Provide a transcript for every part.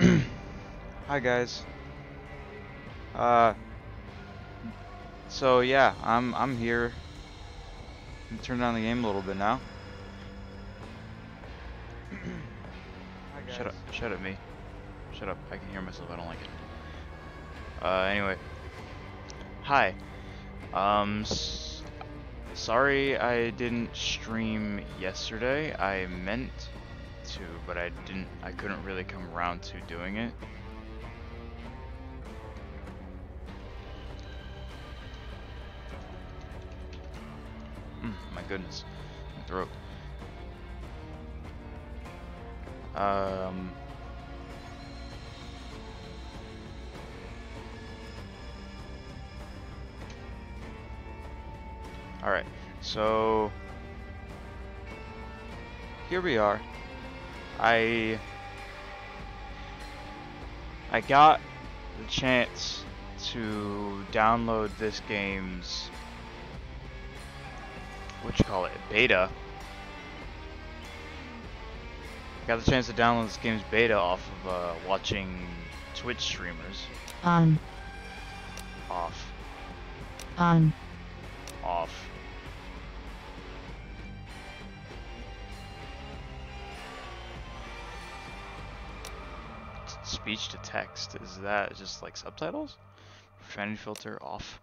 Hi guys. Uh so yeah, I'm I'm here. Turn down the game a little bit now. Shut up shut up me. Shut up. I can hear myself, I don't like it. Uh anyway. Hi. Um sorry I didn't stream yesterday. I meant to, but I didn't I couldn't really come around to doing it. Mm, my goodness. My throat. Um Alright, so here we are. I I got the chance to download this game's what you call it beta. I got the chance to download this game's beta off of uh, watching Twitch streamers. On. Off. On. Off. Speech to text. Is that just like subtitles? Profanity filter off.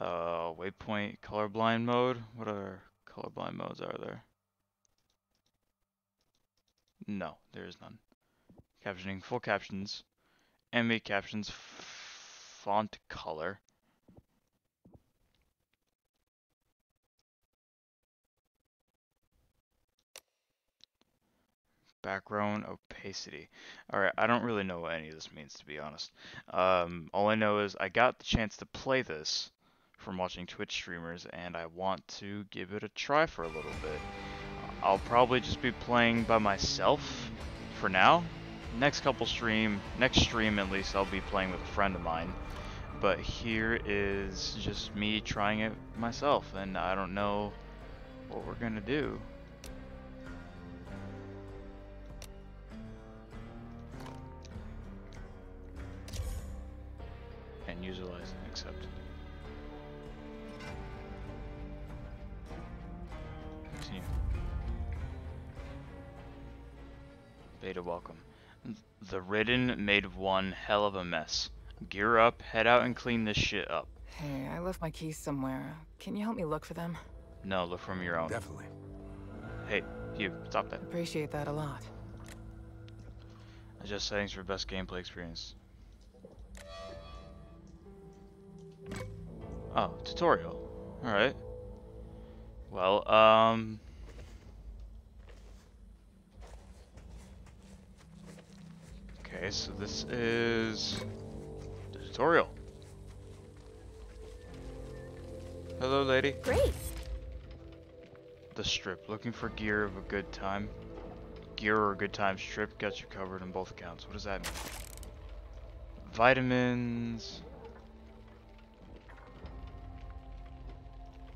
Uh, waypoint colorblind mode. What other colorblind modes are there? No, there is none. Captioning, full captions, animate captions, font color. Background opacity. Alright, I don't really know what any of this means to be honest. Um, all I know is I got the chance to play this from watching Twitch streamers and I want to give it a try for a little bit. I'll probably just be playing by myself for now. Next couple stream, next stream at least, I'll be playing with a friend of mine. But here is just me trying it myself and I don't know what we're gonna do. And utilize and accept. Continue. Beta welcome. The ridden made one hell of a mess. Gear up, head out and clean this shit up. Hey, I left my keys somewhere. Can you help me look for them? No, look from your own. Definitely. Hey, you, stop that. Appreciate that a lot. Adjust settings for best gameplay experience. Oh, tutorial. Alright. Well, um... Okay, so this is the tutorial. Hello, lady. Great. The strip. Looking for gear of a good time. Gear or a good time strip got you covered in both accounts. What does that mean? Vitamins.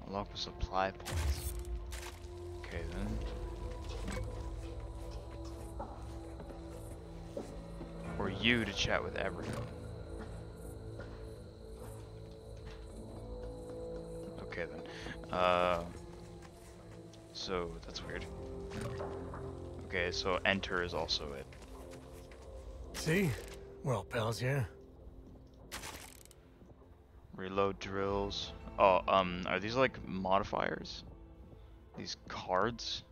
Unlock with supply points. Okay then. Or you to chat with everyone. Okay then. Uh, so that's weird. Okay, so enter is also it. See? We're all pals here. Reload drills. Oh, um, are these like modifiers? These cards?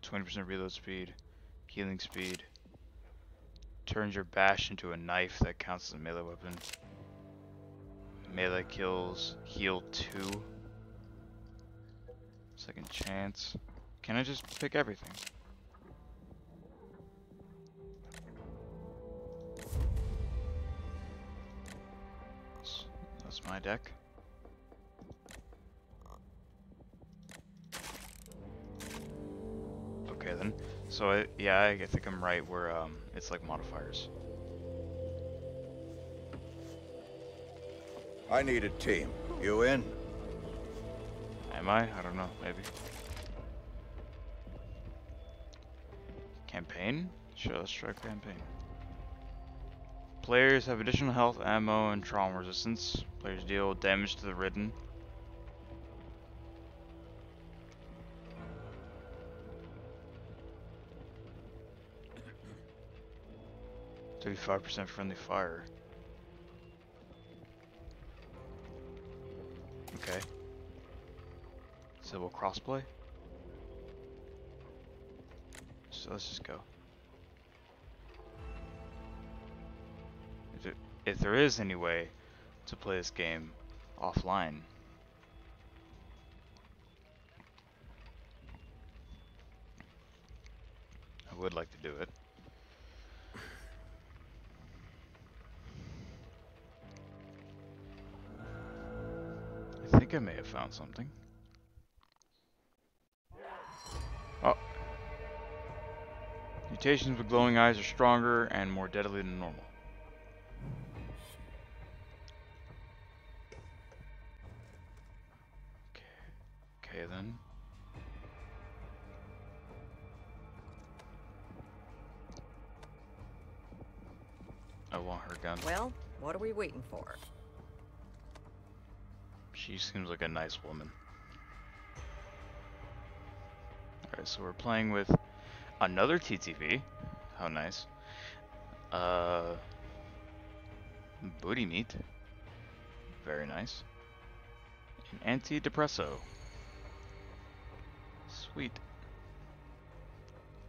Twenty percent reload speed, healing speed. Turns your bash into a knife that counts as a melee weapon. Melee kills, heal two. Second chance. Can I just pick everything? my deck. Okay then. So I, yeah, I think I'm right where um, it's like modifiers. I need a team. You in? Am I? I don't know. Maybe. Campaign? Sure, let's try campaign. Players have additional health, ammo, and trauma resistance. Players deal damage to the ridden. Thirty-five percent friendly fire. Okay. So we'll crossplay. So let's just go. If, there is any way to play this game offline, I would like to do it. I think I may have found something. Oh. Mutations with glowing eyes are stronger and more deadly than normal. Well, what are we waiting for? She seems like a nice woman. Alright, so we're playing with another TTV. How nice. Uh, booty meat. Very nice. An antidepresso. Sweet.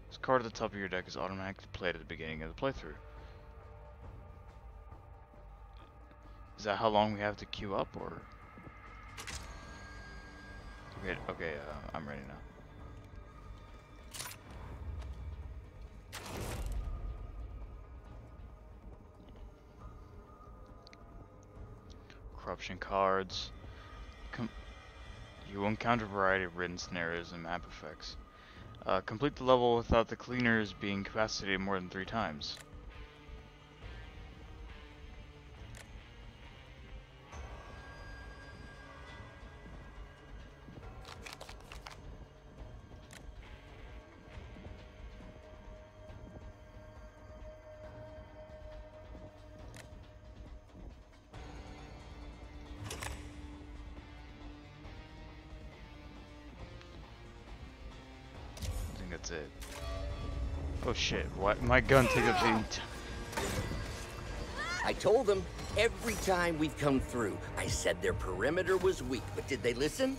This card at the top of your deck is automatically played at the beginning of the playthrough. Is that how long we have to queue up, or? Okay, okay, uh, I'm ready now. Corruption cards. Com you will encounter a variety of Ridden scenarios and map effects. Uh, complete the level without the cleaners being capacitated more than three times. Shit. My gun takes up the ent- I told them every time we've come through. I said their perimeter was weak, but did they listen?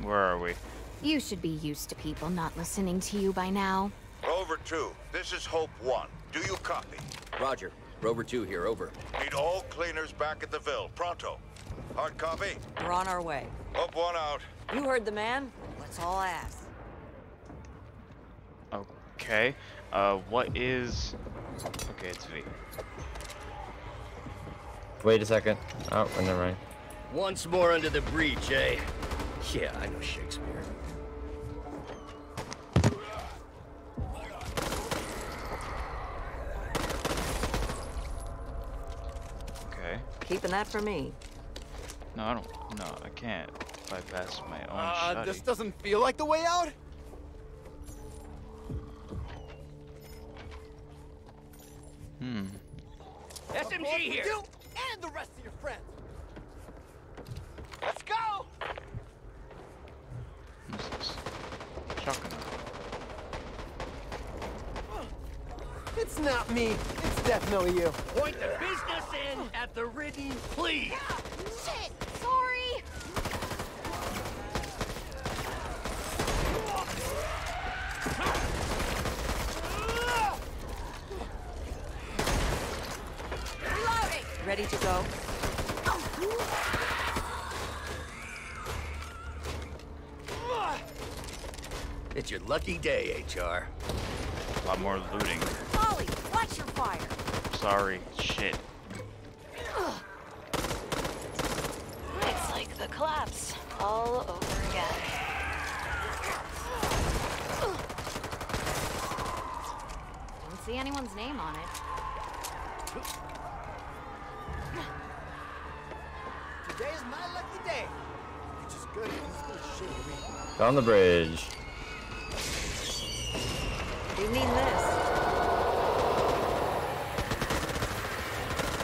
Where are we? You should be used to people not listening to you by now. Rover 2, this is Hope 1. Do you copy? Roger. Rover 2 here, over. Need all cleaners back at the Ville. Pronto. Hard copy? We're on our way. Hope 1 out. You heard the man. Let's all ask. Okay. Uh, what is... Okay, it's V. Wait a second. Oh, never mind. Once more under the breach, eh? Yeah, I know Shakespeare. Okay. Keeping that for me. No, I don't... No, I can't bypass my own Uh, study. this doesn't feel like the way out? Hmm. SMG here! You and the rest of your friends! Let's go! What's this? Shotgun. It's not me. It's definitely you. Point the business in at the ridden, please! Shit! Ready to go? It's your lucky day, HR. A lot more looting. Molly, watch your fire! Sorry. Shit. It's like the collapse all over again. Don't see anyone's name on it. Down the bridge. You mean this?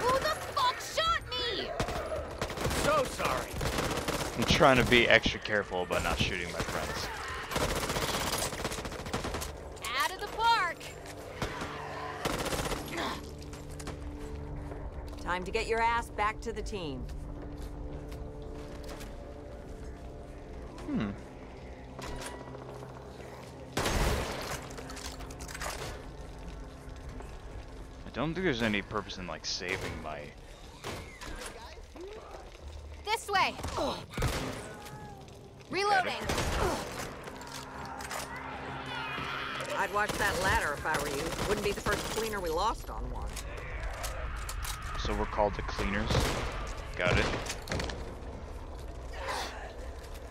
Who the fuck shot me? So sorry. I'm trying to be extra careful about not shooting my friends. Out of the park. Time to get your ass back to the team. Don't think there's any purpose in like saving my. This way. Reloading. I'd watch that ladder if I were you. Wouldn't be the first cleaner we lost on one. So we're called the cleaners. Got it.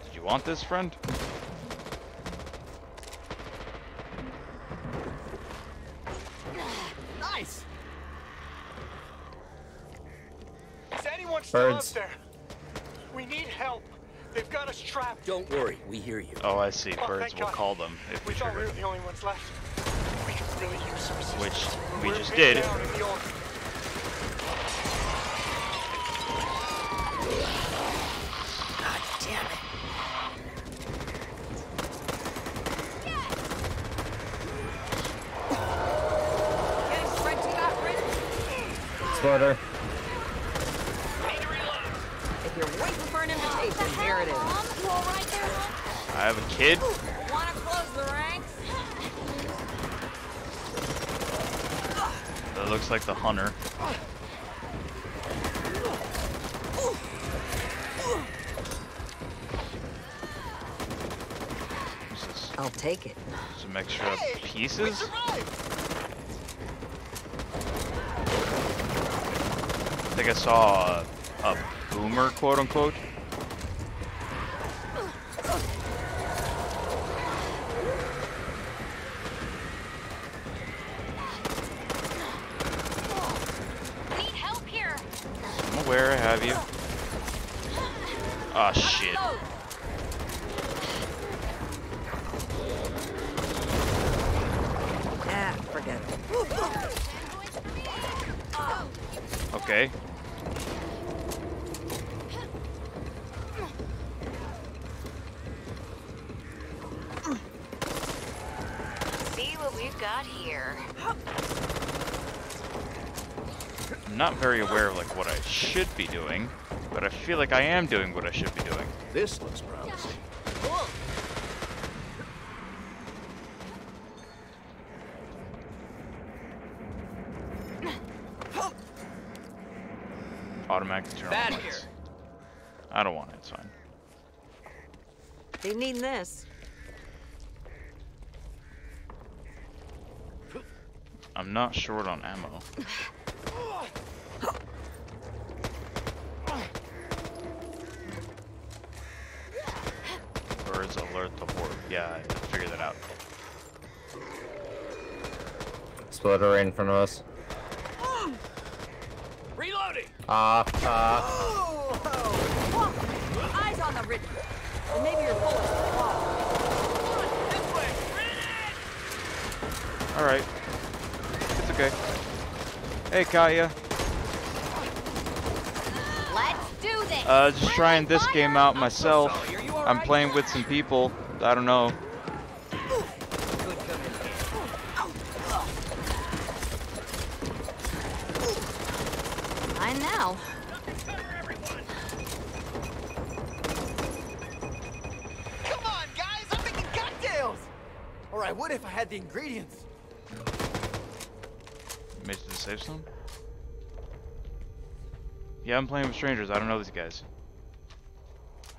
Did you want this, friend? Nice! Is anyone still Birds. there? We need help. They've got us trapped. Don't worry, we hear you. Oh, I see. Oh, Birds. We'll God. call them if we We thought we trigger. were the only ones left. We could really use some assistance. Which we We're just pinned did. down in the order. God damn it. Getting spread to got rid Exploder. If you're waiting for an invitation, here it is. Mom, you all right there, Mom? I have a kid. Wanna close the ranks? That looks like the hunter. What's this? I'll take it. Some extra pieces? I think I saw a, a boomer, quote unquote. Need help here. I'm aware I have you. Ah, shit. Ah, forget it. Okay. See what we've got here. I'm not very aware of like what I should be doing, but I feel like I am doing what I should be doing. This looks promising. Automatically turn Bad on here. lights. I don't want it, it's fine. They need this. I'm not short on ammo. Birds alert the horde. Yeah, I figured that out. Exploder right in front of us. Reloading! Ah, ah. Eyes on the ridge. Or maybe your bullets will fall. Alright. It's okay. Hey, Katya. Let's do this. Uh, just trying this game out myself. Sully, are you I'm playing with some people. I don't know. I now. Come on, guys! I'm making cocktails! Or I would if I had the ingredients. Made it to the safe zone? Yeah, I'm playing with strangers. I don't know these guys.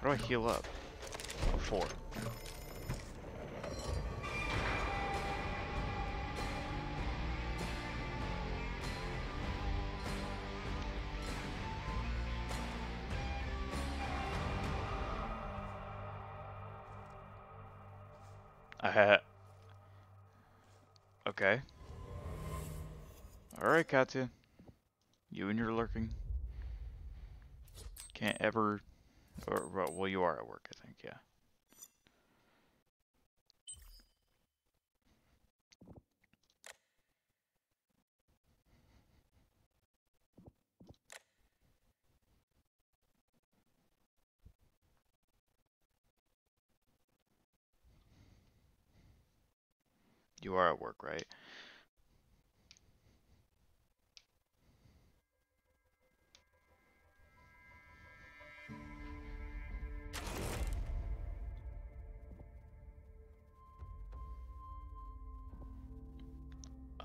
How do I heal up? Oh, four. Okay. Alright, Katya. You and your lurking. Can't ever. Or, well, you are at work, I think, yeah. You are at work, right?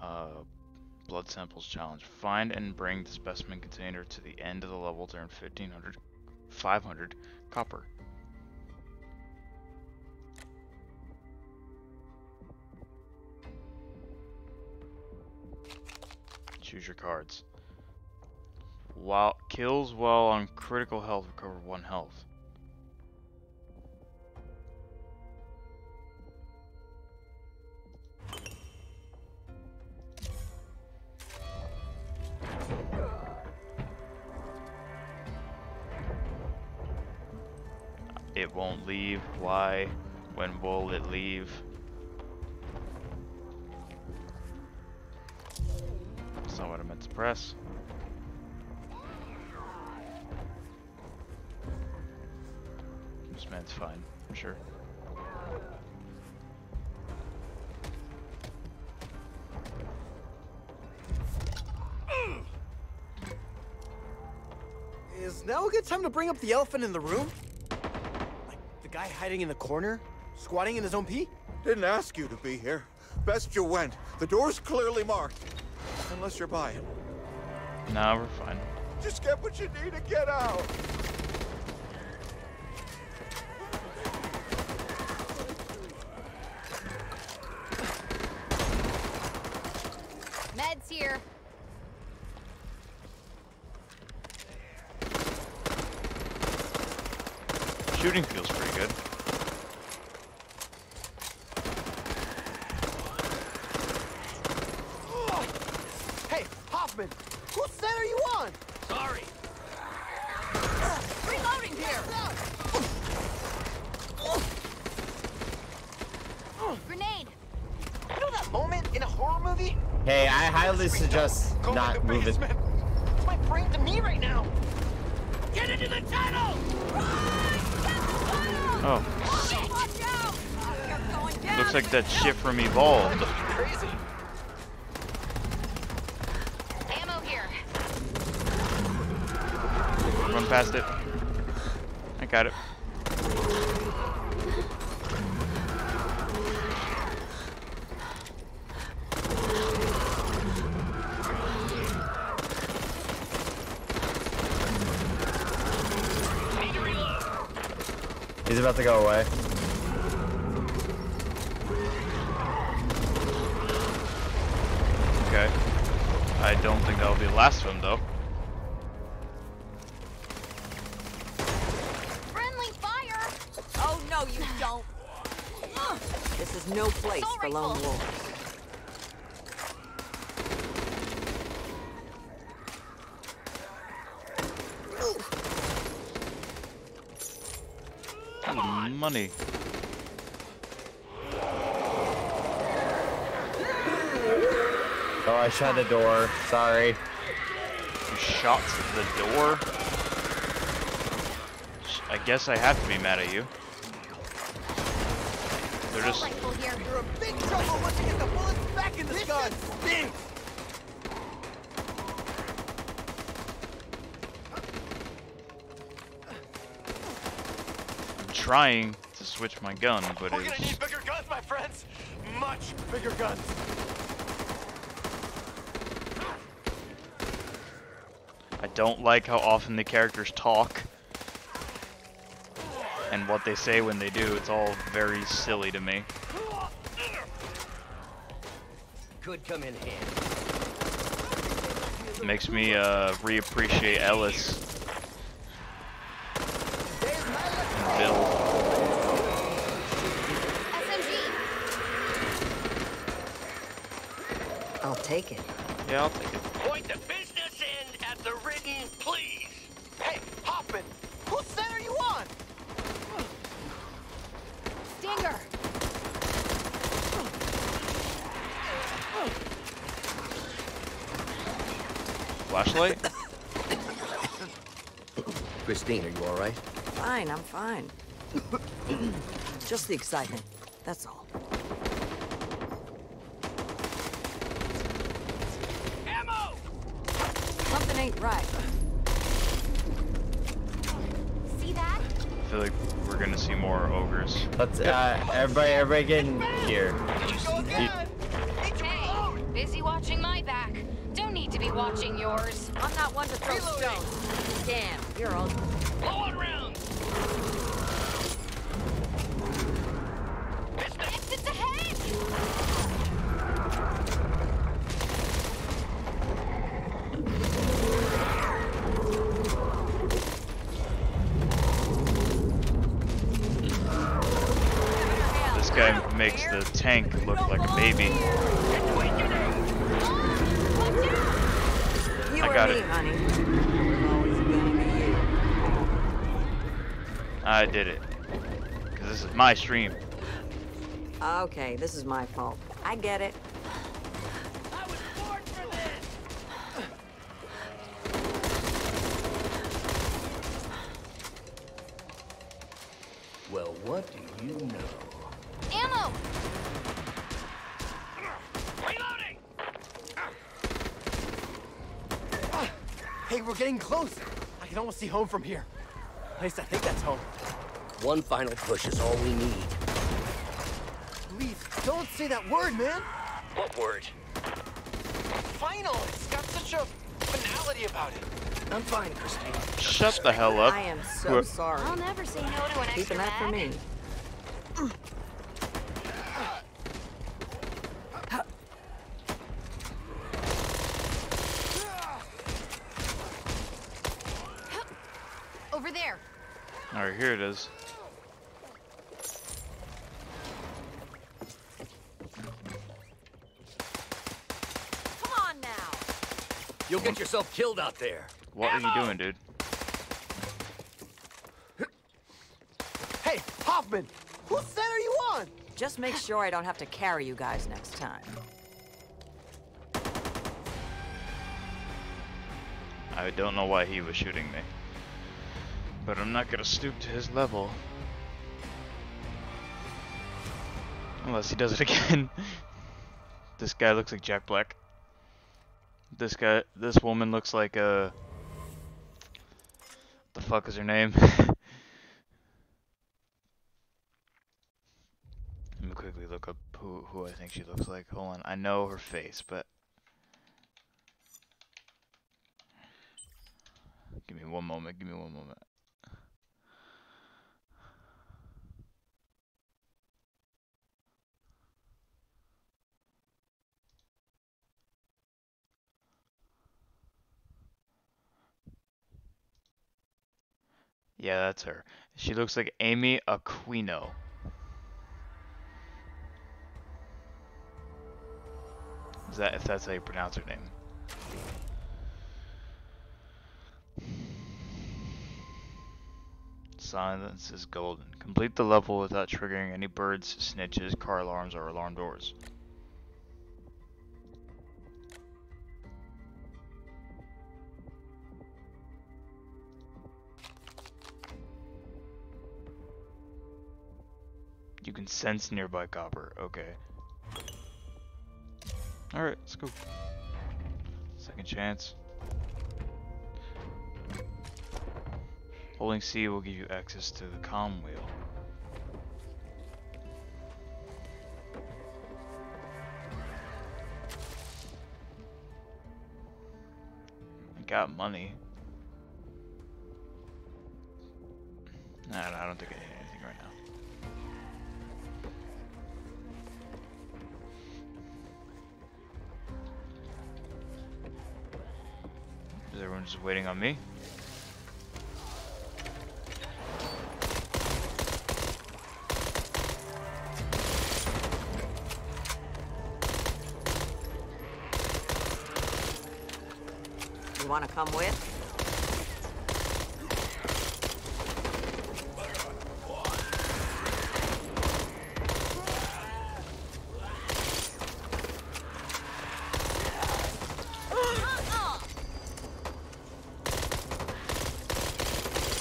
Uh, blood samples challenge. Find and bring the specimen container to the end of the level to earn 1500, 500 copper. Choose your cards. While kills while on critical health recover one health. It won't leave. Why? When will it leave? That's not what I meant to press. This man's fine, I'm sure. Is now a good time to bring up the elephant in the room? Like the guy hiding in the corner, squatting in his own pee? Didn't ask you to be here. Best you went. The door's clearly marked. Unless you're buying. Nah, we're fine. Just get what you need and get out. Meds here. Shooting feels pretty good. Hey, Hoffman, whose set are you on? Sorry. Reloading here! Grenade. You know that moment in a horror movie? Hey, I highly suggest Go in not the moving. basement. It's my brain to me right now. Get into the tunnel! Oh, Shit. Watch out. You're going down. looks like that shit from Evolved. Crazy. Ammo here. Run past it. I got it. He's about to go away. Okay. I don't think that'll be the last of them, though. Friendly fire. Oh no, you don't. This is no place Assault for lone rifle. wolves. Ooh, money. Oh, I shut the door. Sorry. You shot the door? I guess I have to be mad at you. They're just... Assault rifle here. You're a big trouble once you get the bullets back in this gun. Stinks. Trying to switch my gun, but We're gonna need bigger guns, my friends. Much bigger guns. I don't like how often the characters talk. And what they say when they do, it's all very silly to me. Could come in handy. makes me uh, reappreciate Ellis and Bill. SMG. I'll take it. Yeah, I'll take it. Point the business end at the ridden, please. Hey, Hoffman, whose set are you on? Stinger. Flashlight? Christine, are you all right? Fine, I'm fine. Just the excitement. That's all. ain't right. See that? I feel like we're gonna see more ogres. Let's uh everybody everybody get in here. Hey, busy watching my back. Don't need to be watching yours. I'm not one to throw stones. Damn, you're all. Exits ahead! This guy makes the tank look like a baby. You I or got me, it. honey. It was always gonna be you. I did it. Cause this is my stream. Okay, this is my fault. I get it. Well, what do you know? Ammo! Reloading! Hey, we're getting close. I can almost see home from here. At least I think that's home. One final push is all we need. Please, don't say that word, man. What word? Final. It's got such a finality about it. I'm fine, Christine. Shut the hell up. I am so Wha- sorry. I'll never say no to an extra that for me. Over there. Alright, here it is. Come on now. You'll get yourself killed out there. What are you doing, dude? Hey, Hoffman, whose side are you on? Just make sure I don't have to carry you guys next time. I don't know why he was shooting me. But I'm not gonna stoop to his level. Unless he does it again. this guy looks like Jack Black. This guy, this woman looks like uh, the fuck is her name? Let me quickly look up who who I think she looks like. Hold on, I know her face, but give me one moment. Give me one moment. Yeah, that's her. She looks like Amy Aquino. Is that if that's how you pronounce her name? Silence is golden. Complete the level without triggering any birds, snitches, car alarms, or alarm doors. Can sense nearby copper. Okay. Alright, let's go. Second chance. Holding C will give you access to the comm wheel. I got money. Nah, I don't think I need anything right now. Is everyone just waiting on me? You want to come with?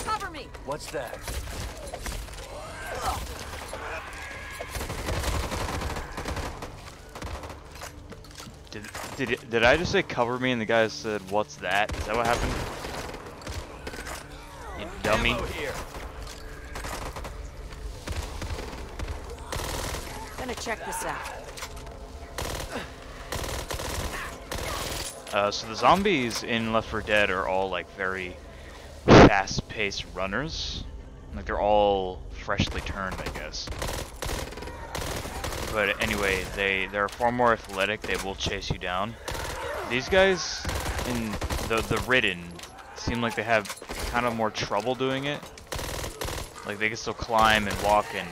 Cover me. What's that? Did Did it, did I just say cover me and the guy said what's that? Is that what happened? You dummy. here. Gonna check this out. Uh, so the zombies in Left 4 Dead are all like very fast-paced runners. Like they're all freshly turned, I guess. But anyway, they they're far more athletic. They will chase you down. These guys in the the ridden seem like they have kind of more trouble doing it. Like they can still climb and walk and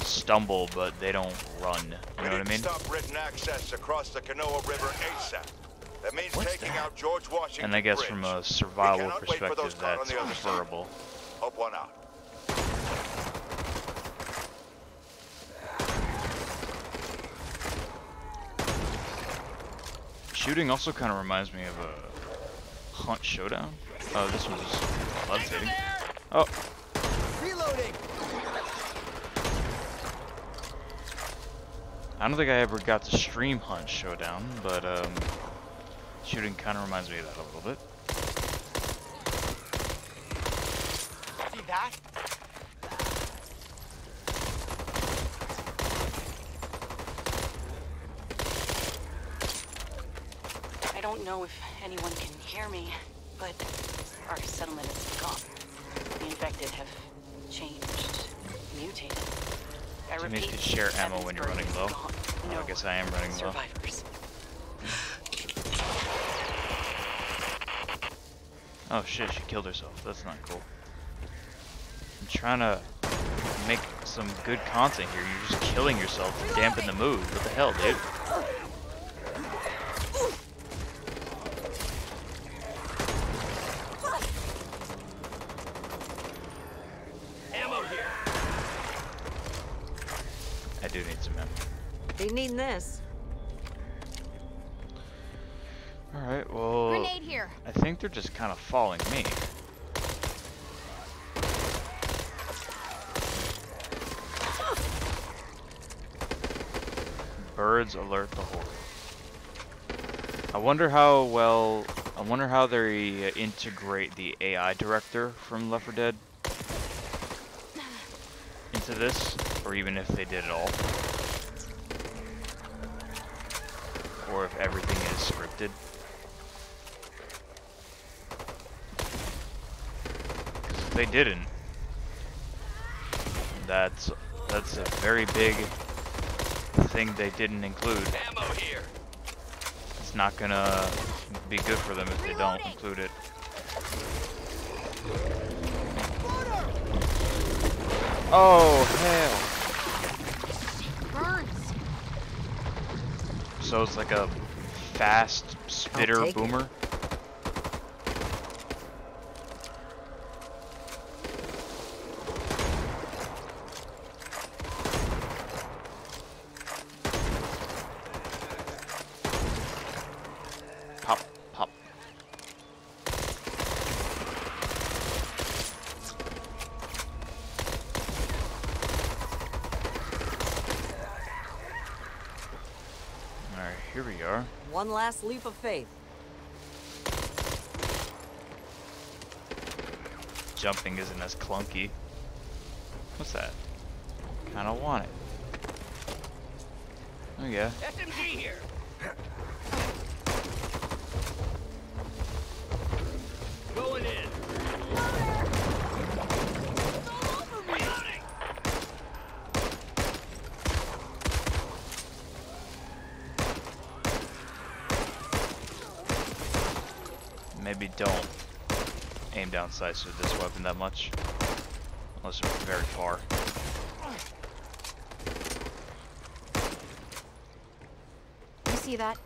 stumble, but they don't run. You know what I mean? Stop Ridden access across the Canoa River ASAP. That means taking out George Washington And I guess Bridge. from a survival cannot wait for those perspective, that's the other side. preferable. Hope one out. Shooting also kind of reminds me of a Hunt Showdown. Oh, this one's just levitating. Oh, Reloading! I don't think I ever got to stream Hunt Showdown, but um, shooting kind of reminds me of that a little bit. See that? I don't know if anyone can hear me, but our settlement is gone. The infected have changed, mutated. I Teammates repeat, could share ammo when you're running low. Oh, I guess I am running low. survivors. Oh shit, she killed herself. That's not cool. I'm trying to make some good content here. You're just killing yourself to dampen the mood. What the hell, dude? Kind of following me. Birds alert the horde. I wonder how well. I wonder how they uh, integrate the AI director from Left 4 Dead into this, or even if they did it all, or if everything is scripted. 'Cause if they didn't, that's that's a very big thing they didn't include. Ammo here. It's not gonna be good for them if they don't include it. Oh hell! Burns. So it's like a fast spitter boomer. it. boomer. Pop, pop. Alright, here we are. One last leap of faith. Jumping isn't as clunky. What's that? Kinda want it. Oh yeah. SMG here. Aim down sights with this weapon that much. Unless you're very far. You see that?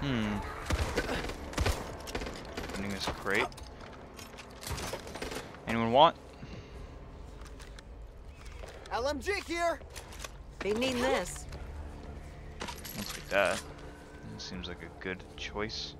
Hmm. Opening this crate. Anyone want? LMG here! They need this. take that. Seems like a good choice.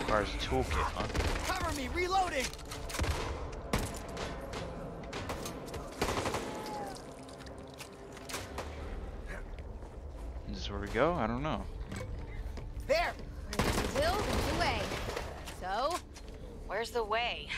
Requires a toolkit, huh? Cover me, reloading! Is this where we go? I don't know. There! The way. So, Where's the way?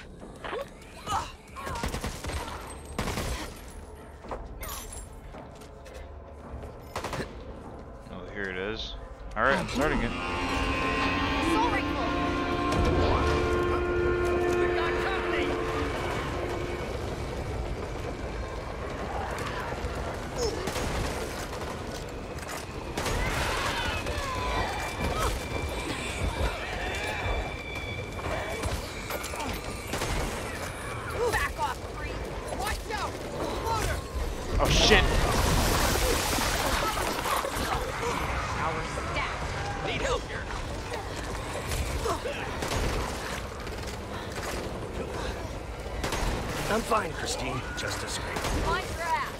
Fine, Christine. Just a scrape. On your ass.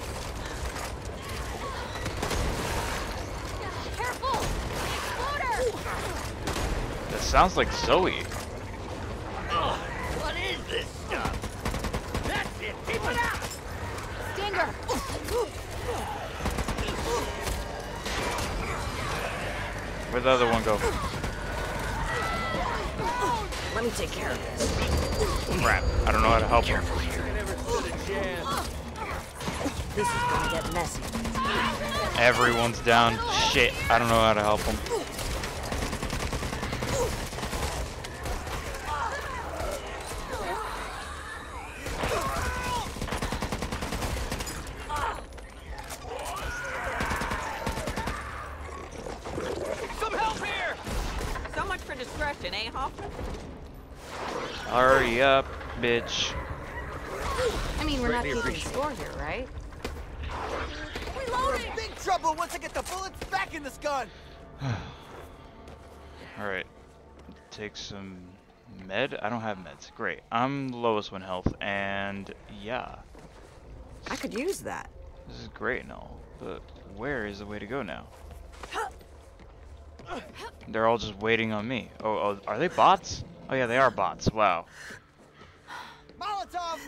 Careful! Exploder! That sounds like Zoe. What is this stuff? That's it! Keep it out! Stinger! Where'd the other one go? Let me take care down. Shit. I don't know how to help him. Some help here! So much for discretion, eh, Hoffman? Hurry up, bitch. I mean, we're not keeping score here, right? We're in big trouble once I get the bullets back in this gun! Alright. Take some med. I don't have meds. Great. I'm lowest one health, and yeah. I could use that. This is great and all, but where is the way to go now? They're all just waiting on me. Oh, oh, are they bots? Oh yeah, they are bots. Wow. Molotov!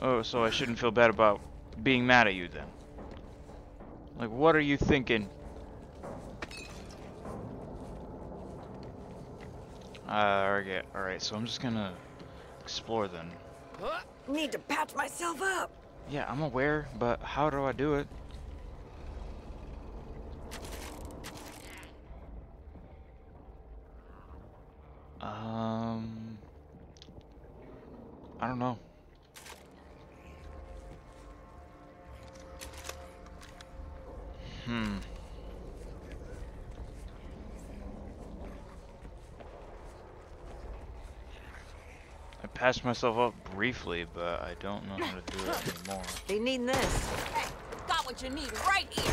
Oh, so I shouldn't feel bad about being mad at you then. Like, what are you thinking? Uh, okay, alright, so I'm just gonna explore then. Need to patch myself up. Yeah, I'm aware, but how do I do it? Um, I don't know. Hmm. I patched myself up briefly, but I don't know how to do it anymore. They need this. Hey, got what you need right here.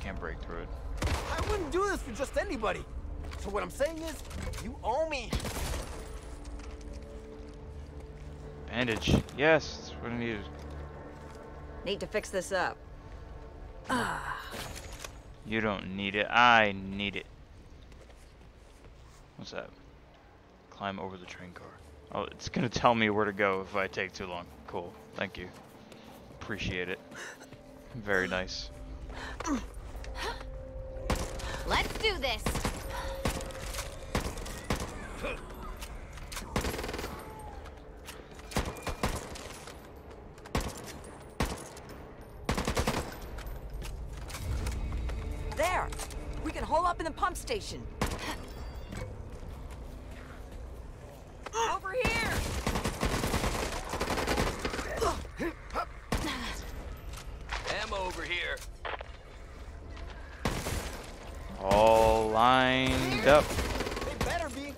Can't break through it. I wouldn't do this for just anybody. So what I'm saying is, you owe me. Bandage. Yes, that's what I needed. Need to fix this up. You don't need it. I need it. What's that? Climb over the train car. Oh, it's gonna tell me where to go if I take too long. Cool. Thank you. Appreciate it. Very nice. Let's do this. the pump station. Over here! Ammo over here. All lined up. They better be.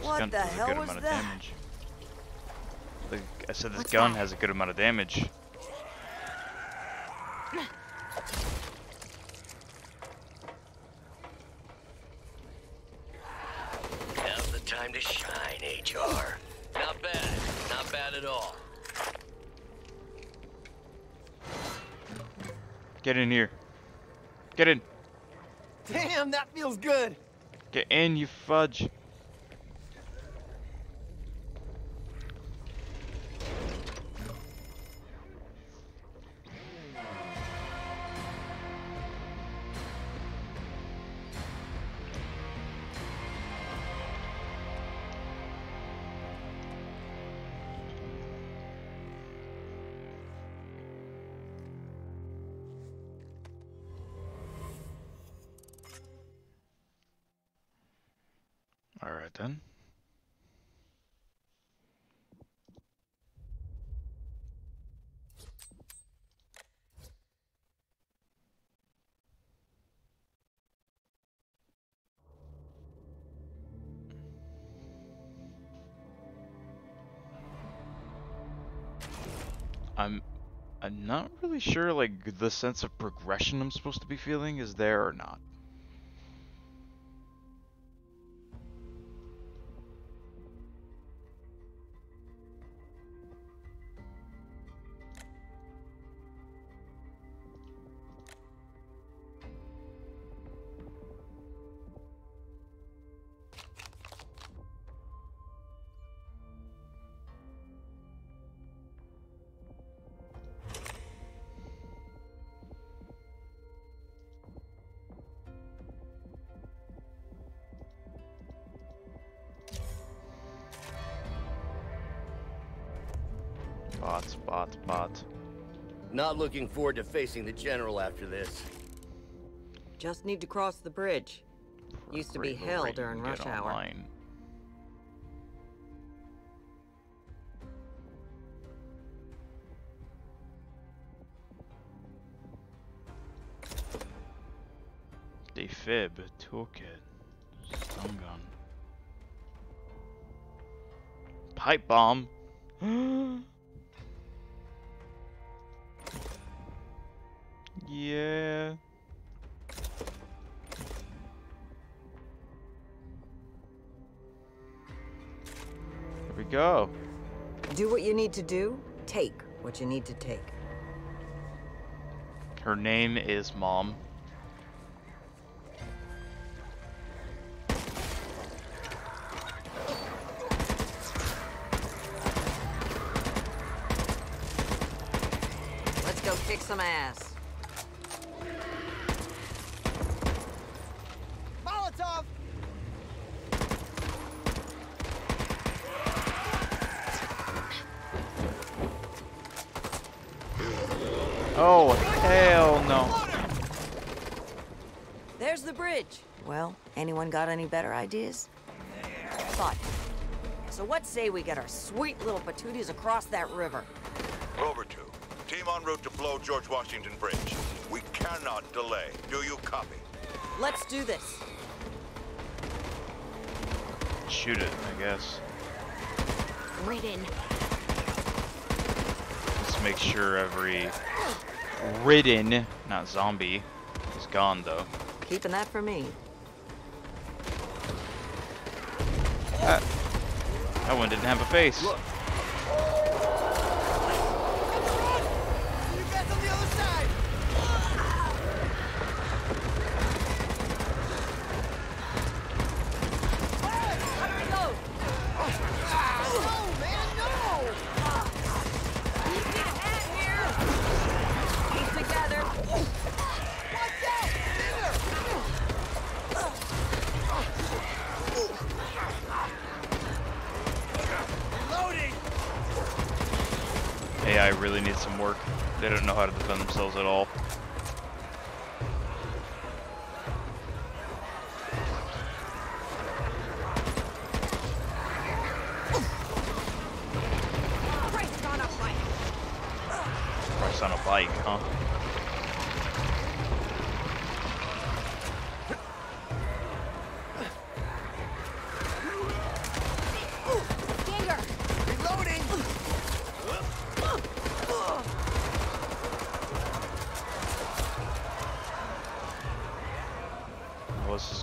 What the hell was that? Damage. The, I said this What's gun that? has a good amount of damage. Now's the time to shine, HR. Not bad. Not bad at all. Get in here. Get in. Damn, that feels good. Get in, you fudge. Not really sure like the sense of progression I'm supposed to be feeling is there or not. Not looking forward to facing the General after this. Just need to cross the bridge. Used to be hell rate during rush hour. online. Defib, toolkit, stun gun, pipe bomb. yeah. Here we go. Do what you need to do, take what you need to take. Her name is Mom. Let's go kick some ass. Ideas? Thought. So what say we get our sweet little patooties across that river? Rover 2, team en route to blow George Washington Bridge. We cannot delay. Do you copy? Let's do this. Shoot it, I guess. Ridden. Let's make sure every ridden, not zombie, is gone though. Keeping that for me. That one didn't have a face. You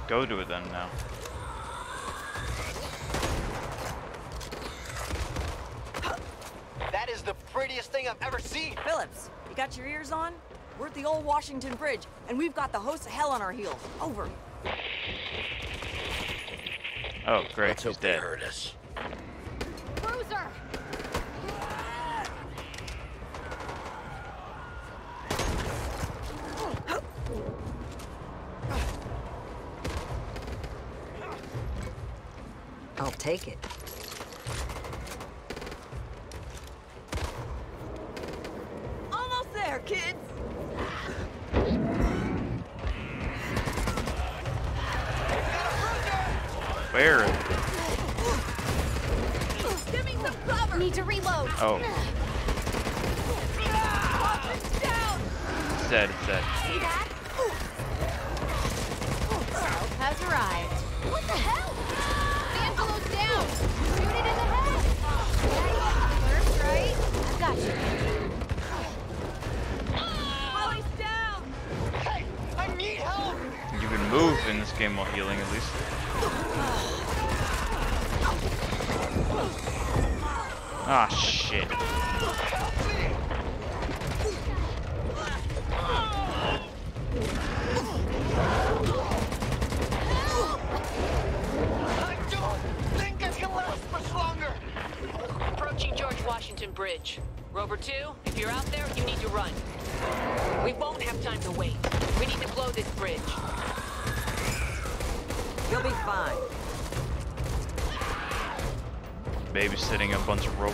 go to it then now. That is the prettiest thing I've ever seen. Phillips, you got your ears on? We're at the old Washington Bridge, and we've got the host of hell on our heels. Over. Oh, great, Let's he's hope they dead. heard us.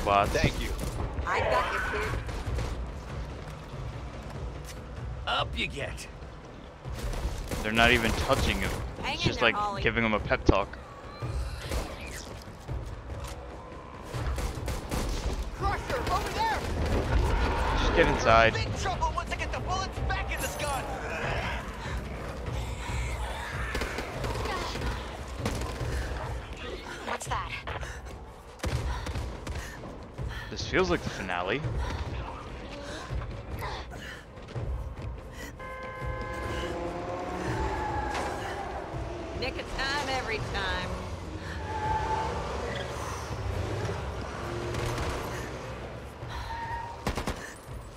A bunch of robots. Thank you. I got you, kid. Up you get. They're not even touching him. It's just like Holly. giving him a pep talk. Like. Nick of time every time.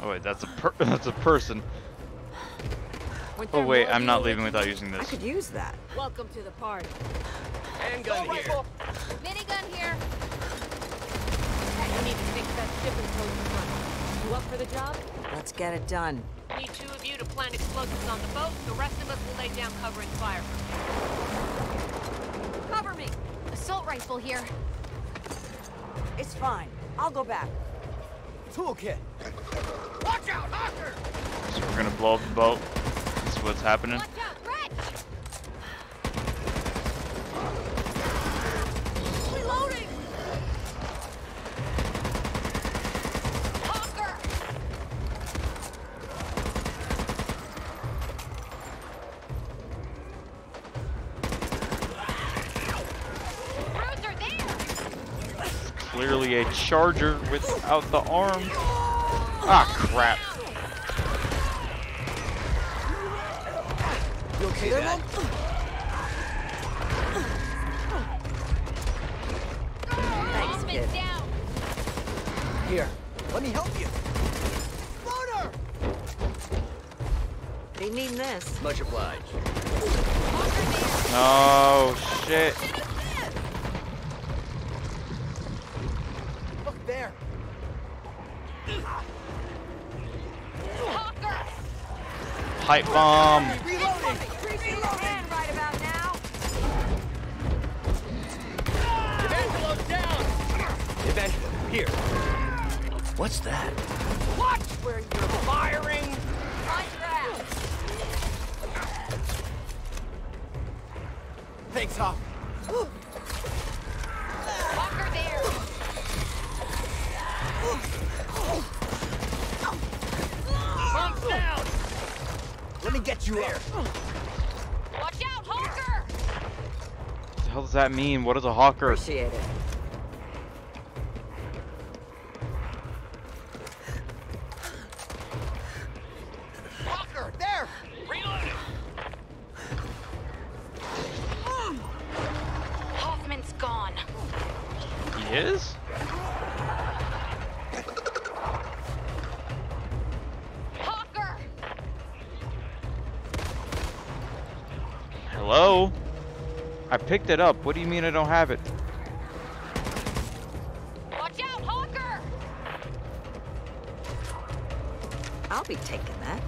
Oh wait, that's a per that's a person. Oh wait, I'm not leaving without using this. I could use that. Welcome to the party. Handgun here. Minigun here. We need to fix that shipping post You up for the job? Let's get it done. Need two of you to plant explosives on the boat. The rest of us will lay down cover and fire. Cover me! Assault rifle here. It's fine. I'll go back. Toolkit. Watch out, Hocker! So we're gonna blow up the boat. That's what's happening. Charger without the arm. Ah crap. You okay there, Thanks, down! Here, let me help you. Loader! Be needing this. Much obliged. Pipe bomb. Mean? What is a hocker? Appreciate it. Picked it up. What do you mean I don't have it? Watch out, Hocker! I'll be taking that.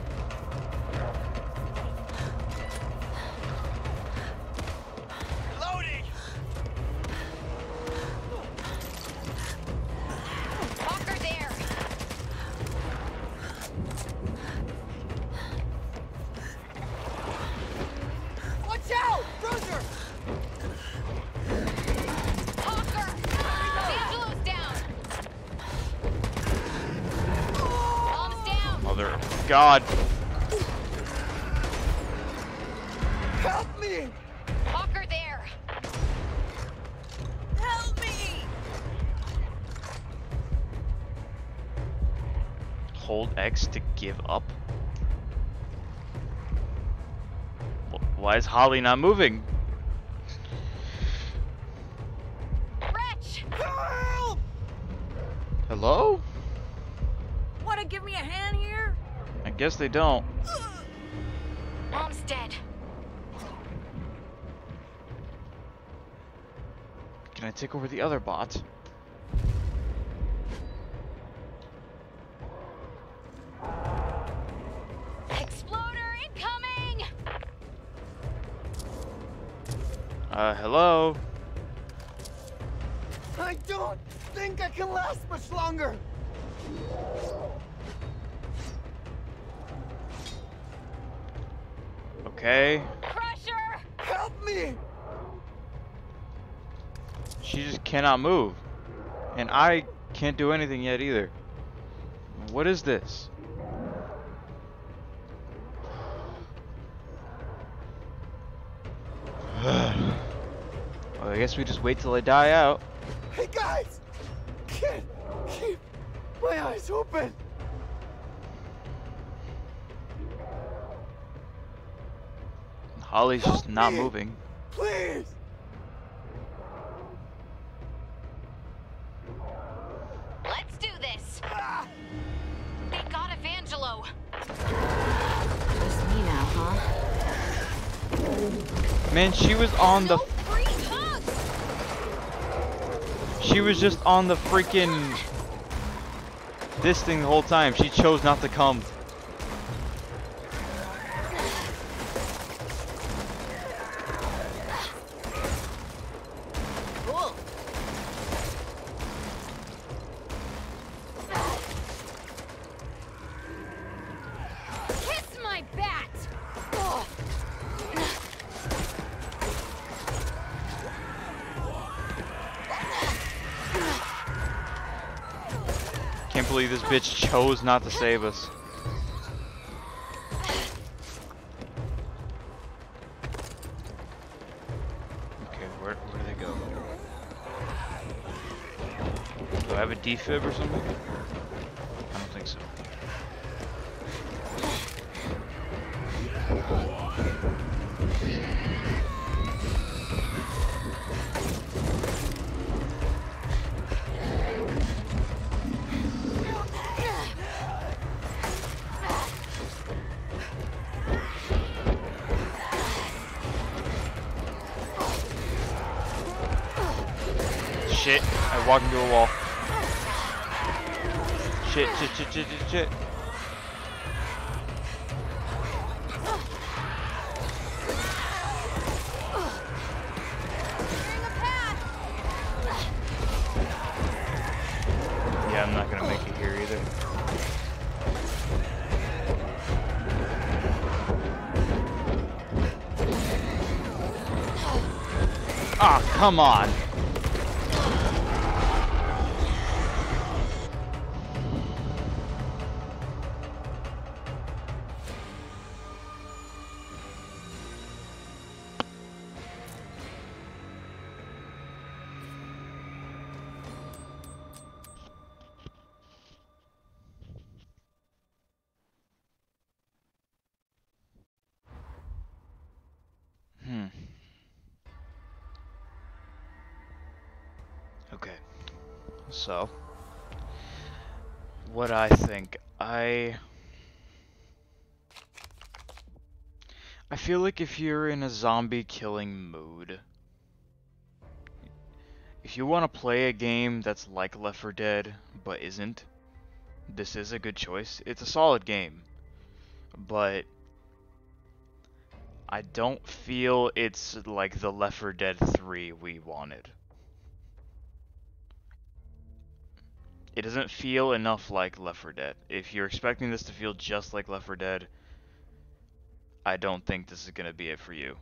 God. Help me! Hocker there! Help me! Hold X to give up? Why is Holly not moving? Retch! Help! Hello? Guess they don't. Mom's dead. Can I take over the other bot? Exploder incoming! Uh, hello? I don't think I can last much longer. Okay. Crusher! Help me! She just cannot move. And I can't do anything yet either. What is this? well, I guess we just wait till I die out. Hey guys! Can't keep my eyes open. Holly's just not me. moving. Please! Let's do this! They got Evangelo! Just me now, huh? Man, she was on the. No free! She was just on the freaking. This thing the whole time. She chose not to come. Can't this bitch chose not to save us. Okay, where, where do they go? Do I have a defib or something? Come on. If you're in a zombie killing mood, if you want to play a game that's like Left 4 Dead but isn't, this is a good choice. It's a solid game, but I don't feel it's like the Left 4 Dead 3 we wanted. It doesn't feel enough like Left 4 Dead. If you're expecting this to feel just like Left 4 Dead, I don't think this is going to be it for you.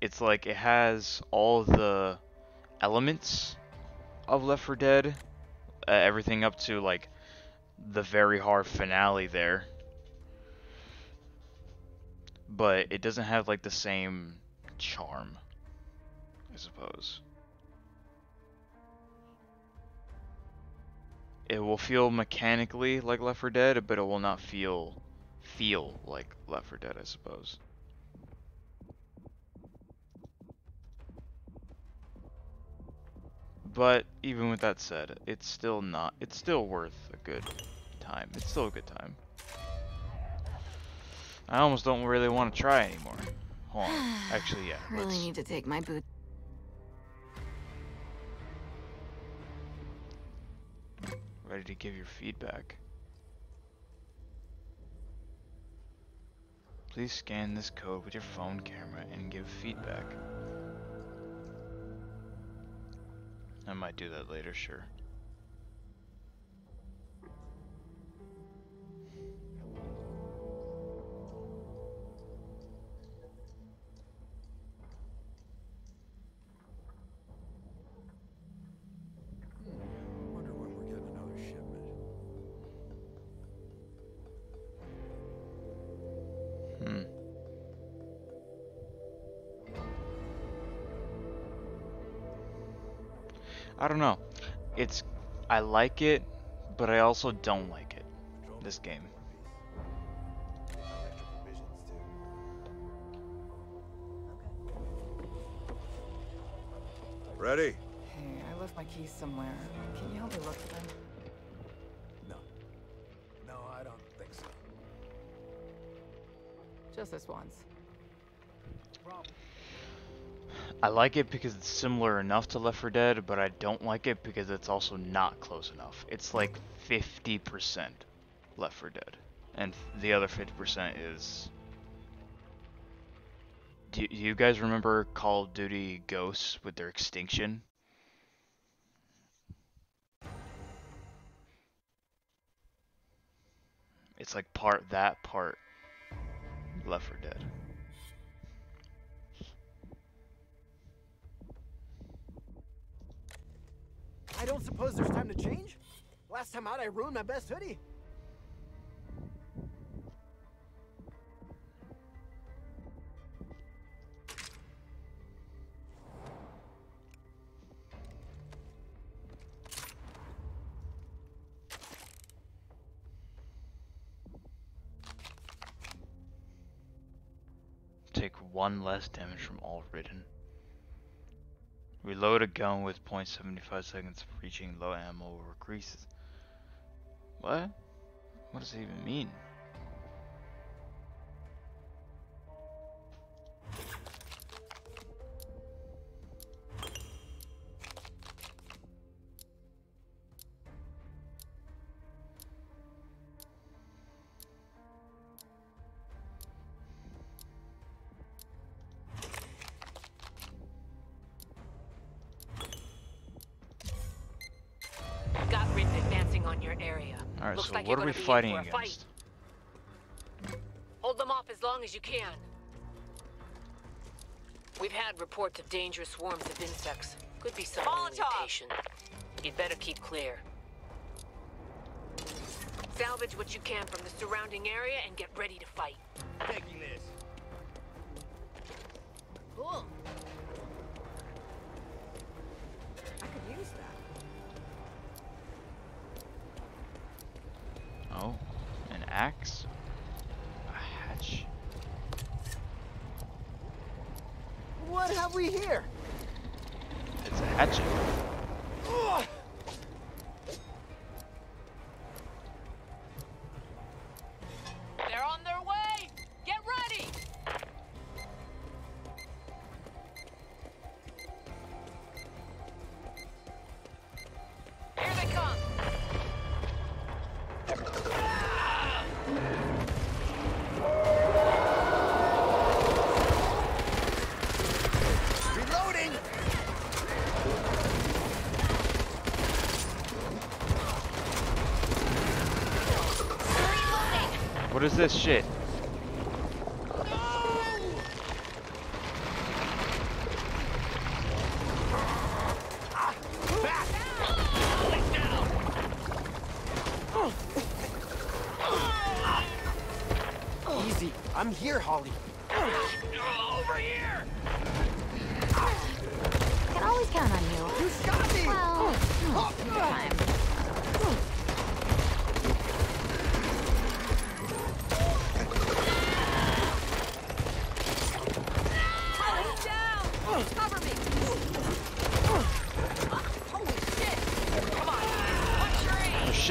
It's like it has all the elements of Left 4 Dead, uh, everything up to like the very hard finale there. But it doesn't have like the same charm, I suppose. It will feel mechanically like Left 4 Dead, but it will not feel feel like Left 4 Dead, I suppose. But even with that said, it's still not, it's still worth a good time. It's still a good time. I almost don't really want to try anymore. Hold on. Actually, yeah. really let's- need to take my boot. Ready to give your feedback. Please scan this code with your phone camera and give feedback. I might do that later, sure. I don't know. It's I like it, but I also don't like it. This game. Ready? Hey, I left my keys somewhere. Can you help me look for them? No. No, I don't think so. Just this once. I like it because it's similar enough to Left 4 Dead, but I don't like it because it's also not close enough. It's like 50% Left 4 Dead, and the other 50% is. Do, do you guys remember Call of Duty Ghosts with their extinction? It's like part that, part Left 4 Dead. I don't suppose there's time to change? Last time out, I ruined my best hoodie. Take one less damage from all ridden. Reload a gun with 0.75 seconds reaching low ammo or increases. What? What does it even mean? What you're we gonna be in fighting for fight. against? Hold them off as long as you can. We've had reports of dangerous swarms of insects. Could be some mutation. You'd better keep clear. Salvage what you can from the surrounding area and get ready to fight. Taking this. This shit?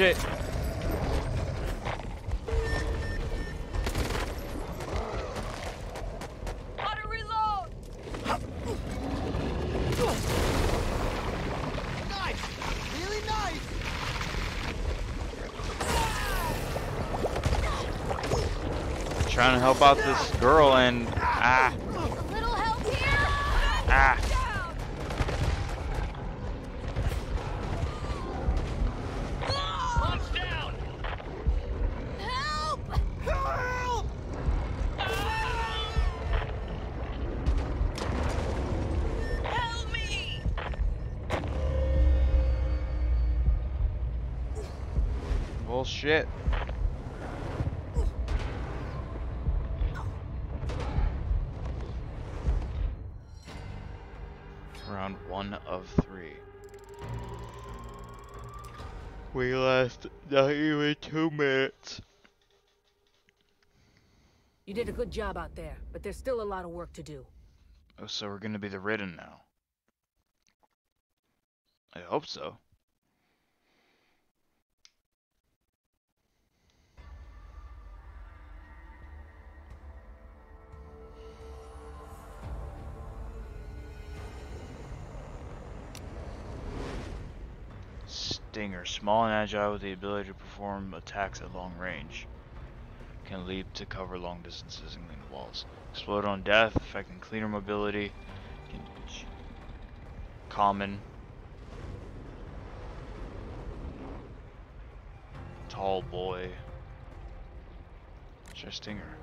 Shit. Trying to help out this girl and ah did a good job out there, but there's still a lot of work to do. Oh, so we're gonna be the Ridden now. I hope so. Stinger, small and agile with the ability to perform attacks at long range. Can leap to cover long distances and clean walls. Explode on death, affecting cleaner mobility. Common. Tall boy. What's stinger?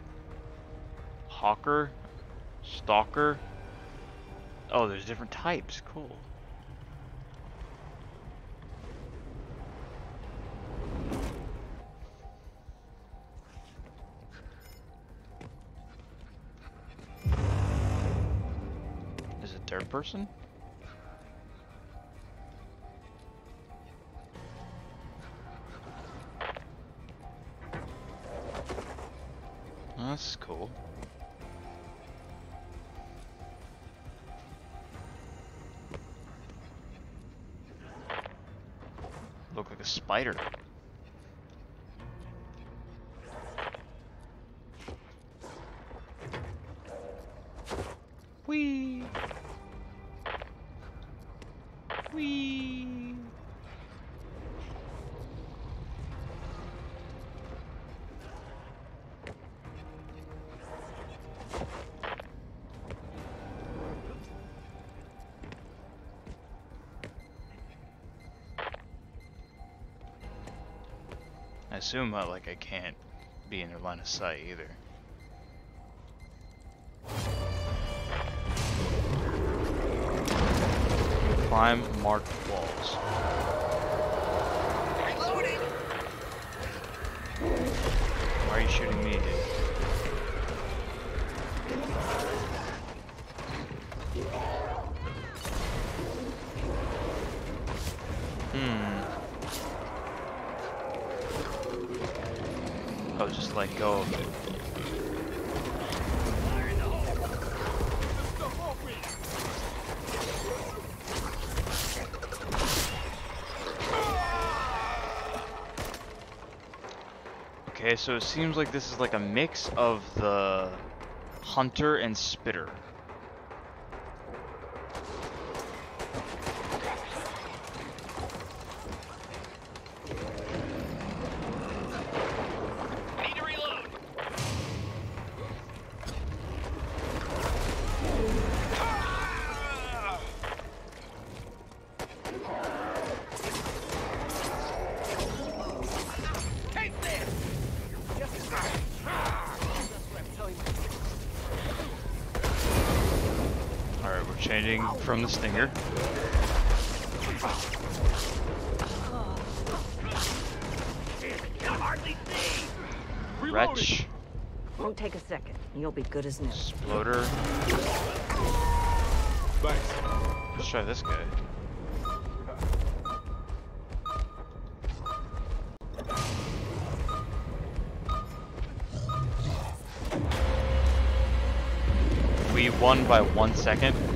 Hocker? Stalker? Oh, there's different types. Cool. Person? That's cool. Look like a spider. Assume uh, like I can't be in their line of sight either. Climb marked walls. Reloading! Why are you shooting me, dude? Hmm. Oh, just let go of it. Okay, so it seems like this is like a mix of the hunter and spitter. From the Stinger. Retch. Won't take a second. You'll be good as new. Exploder. Let's try this guy. We won by one second.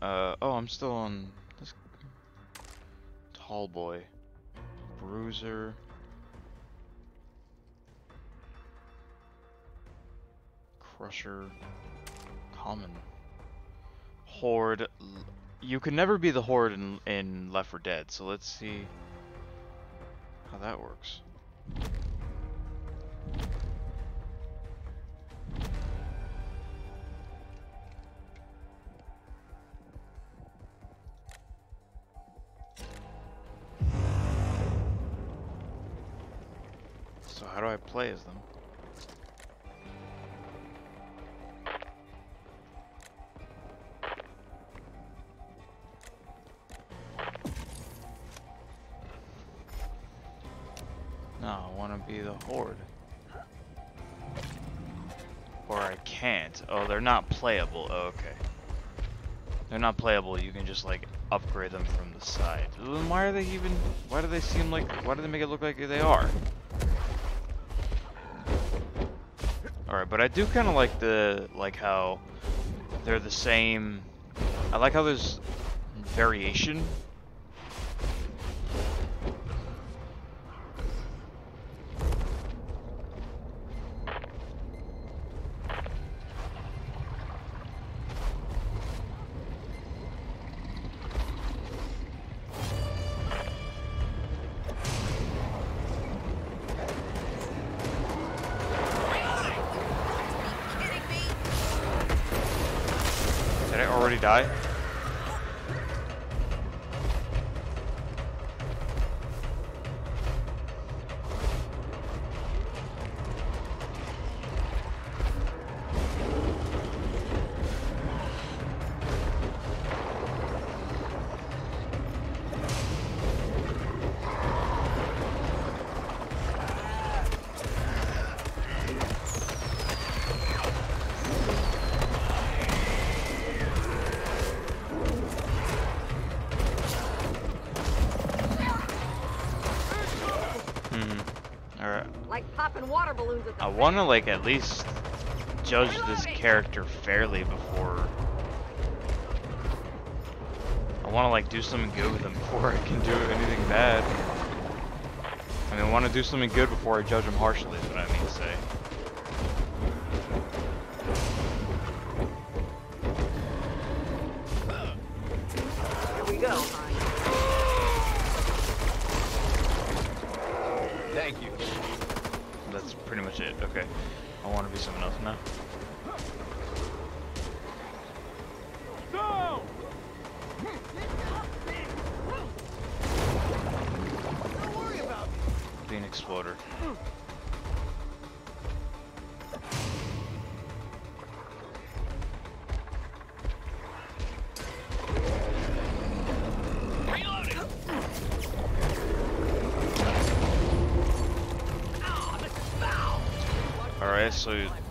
Uh, oh, I'm still on this Tallboy. Bruiser. Crusher. Common. Horde. You can never be the Horde in, in Left 4 Dead, so let's see how that works. Play as them? No, I want to be the Horde. Or I can't. Oh, they're not playable. Oh, okay. They're not playable. You can just like upgrade them from the side. Then why are they even? Why do they seem like? Why do they make it look like they are? But I do kind of like the, like how they're the same, I like how there's variation. Hmm. Alright. Like popping water balloons at the I want to like at least judge this character fairly before. I want to like do something good with him before I can do anything bad. I mean, I want to do something good before I judge him harshly. Is what I mean to say.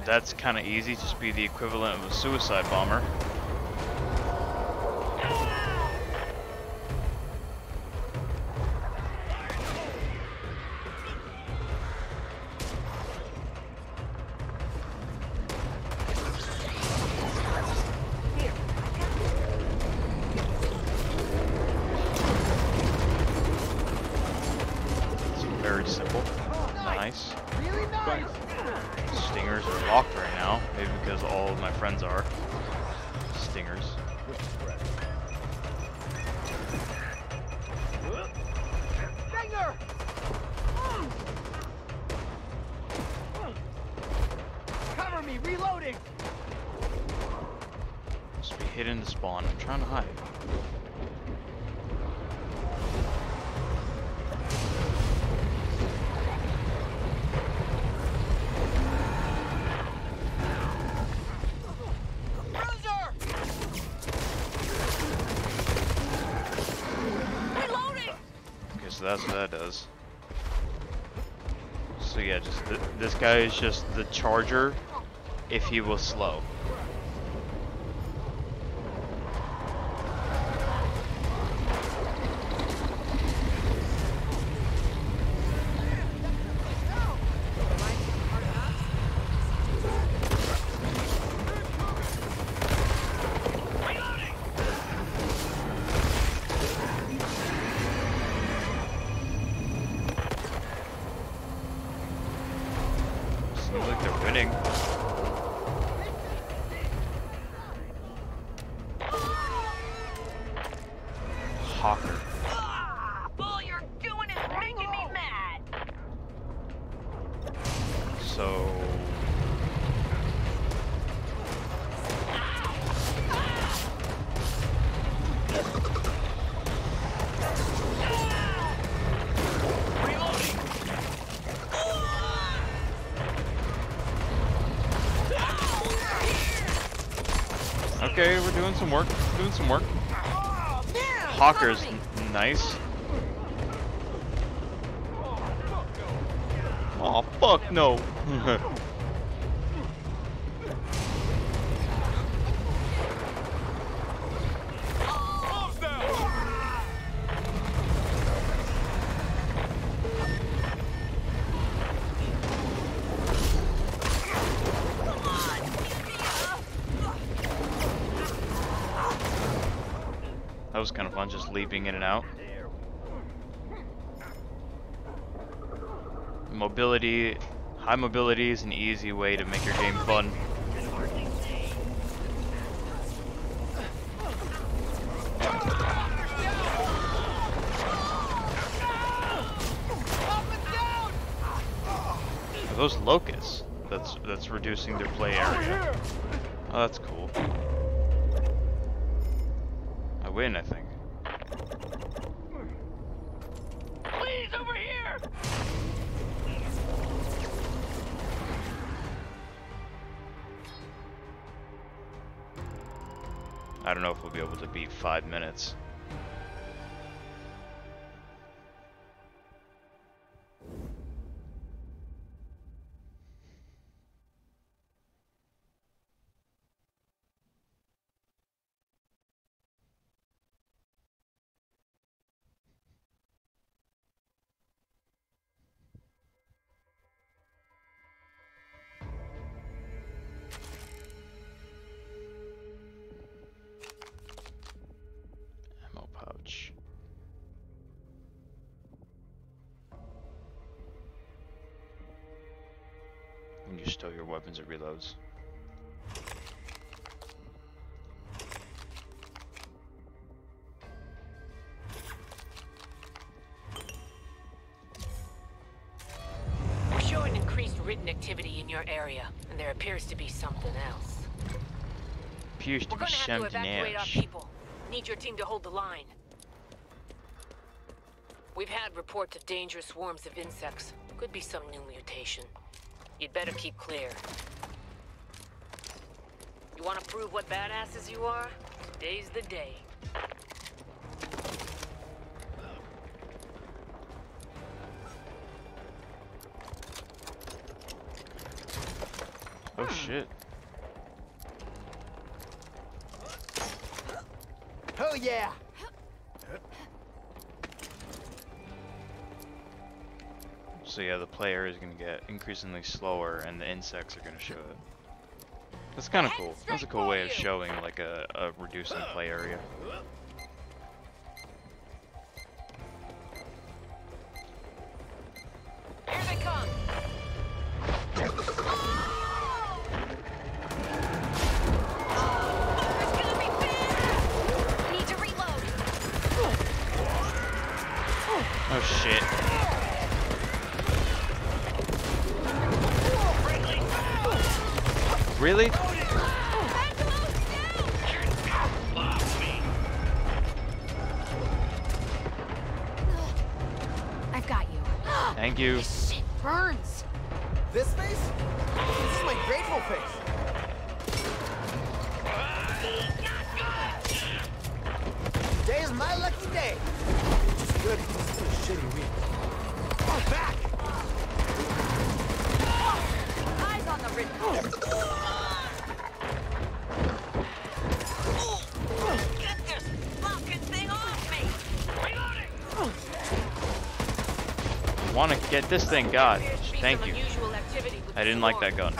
That's kind of easy. Just be the equivalent of a suicide bomber. Guy is just the charger if he was slow. Like they're winning. Doing some work. Hocker's n- nice. Oh fuck no. Mobility, high mobility is an easy way to make your game fun. Are those locusts? That's that's reducing their play area. Oh, that's cool. I win, I think. Please, over here! I don't know if we'll be able to beat five minutes. It reloads. We're showing increased Ridden activity in your area, and there appears to be something else. Appears to We're be gonna have to evacuate our else. people. Need your team to hold the line. We've had reports of dangerous swarms of insects. Could be some new mutation. You'd better keep clear. You want to prove what badasses you are? Today's the day. Oh hmm. shit. Oh yeah! So yeah, the player is gonna get increasingly slower, and the insects are gonna show it. That's kind of cool. That's a cool way of showing like a, a reducing play area. This thing, God. Thank you. unusual activity with I didn't like that gun.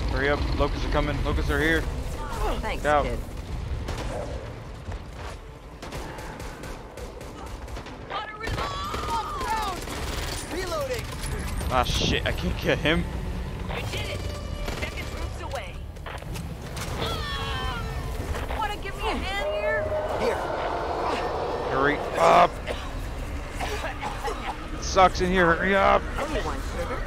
Up, hurry up. Locusts are coming. Locusts are here. Thanks, Go. kid. Reloading! Ah shit, I can't get him. You did it. Second roof's away. Wanna give me a hand here? Here. Hurry up. It sucks in here. Hurry up. Only one sugar.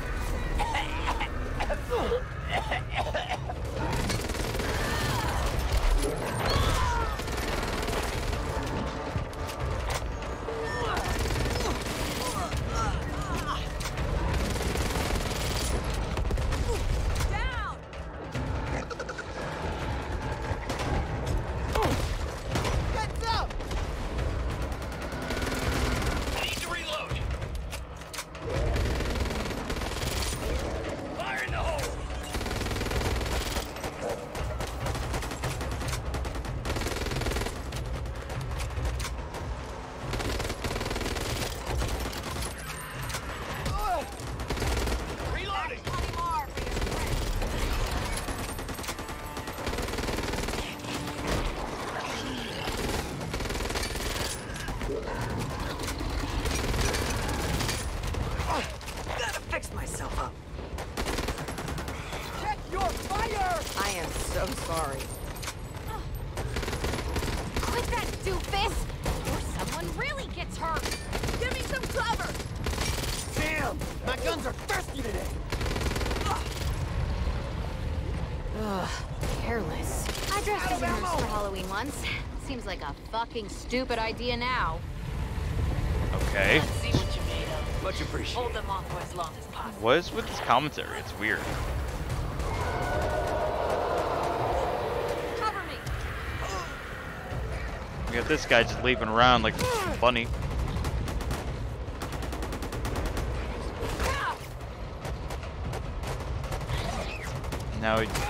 Down! Heads up! Need to reload. Fire in the hole. Reloading. Gotta fix myself up. Check your fire! I am so sorry. Quit that doofus. Or someone really gets hurt. Give me some cover! Damn! My guns are thirsty today! Ugh, careless. I dressed as a nurse for Halloween once. Seems like a fucking stupid idea now. Okay. Let's see what you're made of. Much appreciated. Hold them off for as long as possible. What is with this commentary? It's weird. Cover me! We got this guy just leaping around like a bunny. Now he...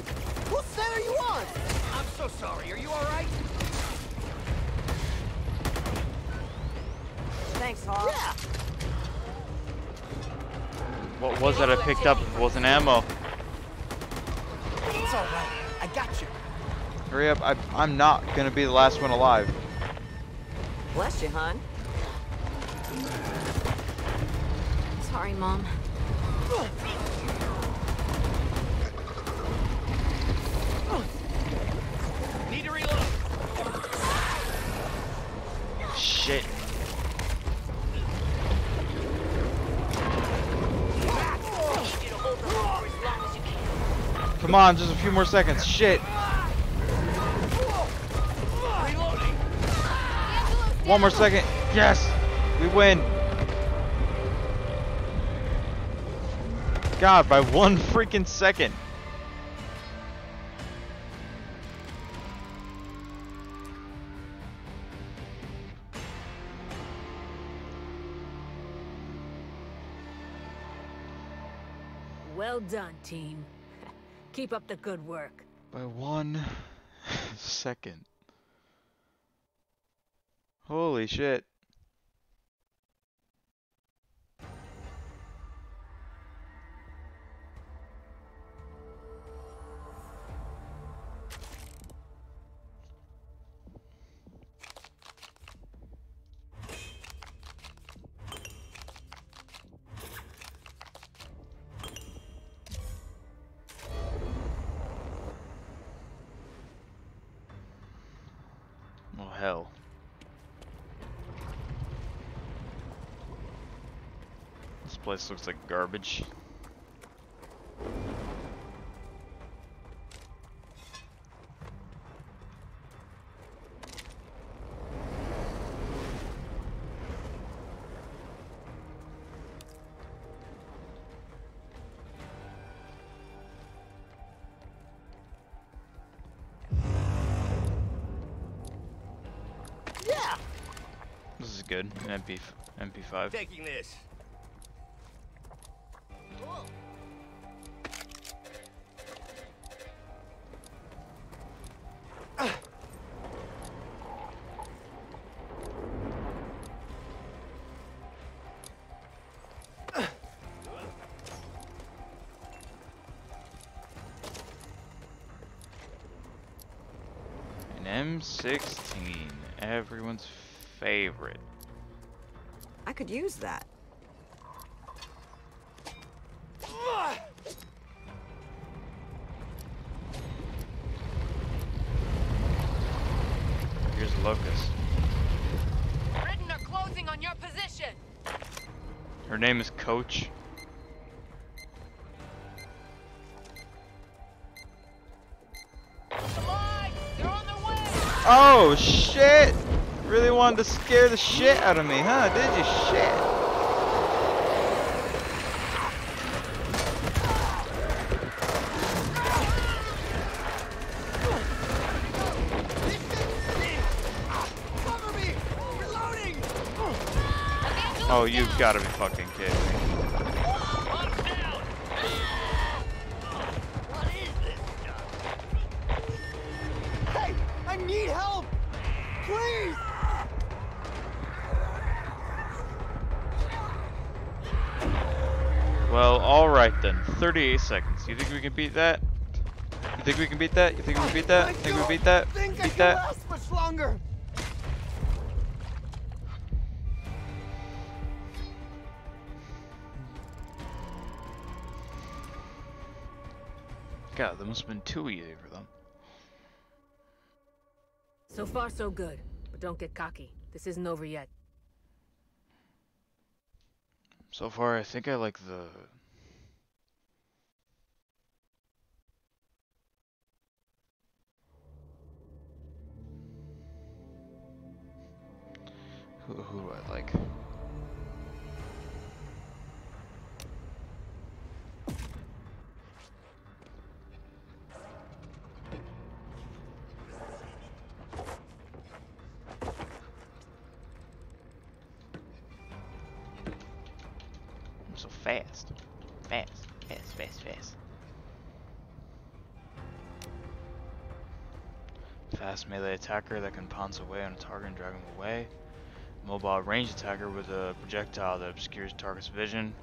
Hoffman! Whose side are you on? I'm so sorry. Are you all right? Thanks, Hoff. Yeah! What was that I picked up? It wasn't ammo. It's alright. I got you. Hurry up. I, I'm not gonna be the last one alive. Bless you, hon. Sorry, Mom. Come on, just a few more seconds. Shit. One more second. Yes. We win. God, by one freaking second. Well done, team. Keep up the good work. By one second. Holy shit. This looks like garbage. Yeah. This is good. An MP MP5. Taking this. M16, everyone's favorite. I could use that. Here's Locust. Ridden are closing on your position. Her name is Coach. Oh shit! Really wanted to scare the shit out of me, huh? Did you shit? Cover me! Reloading! Oh, you've got to be fucking 38 seconds. You think we can beat that? You think we can beat that? You think we can beat that? I Think we beat that? think I Beat can that? last much longer. God, that must have been too easy for them. So far, so good. But don't get cocky. This isn't over yet. So far, I think I like the... Who, who do I like? I'm so fast. Fast, fast, fast, fast. Fast melee attacker that can pounce away on a target and drag him away. Mobile range attacker with a projectile that obscures target's vision.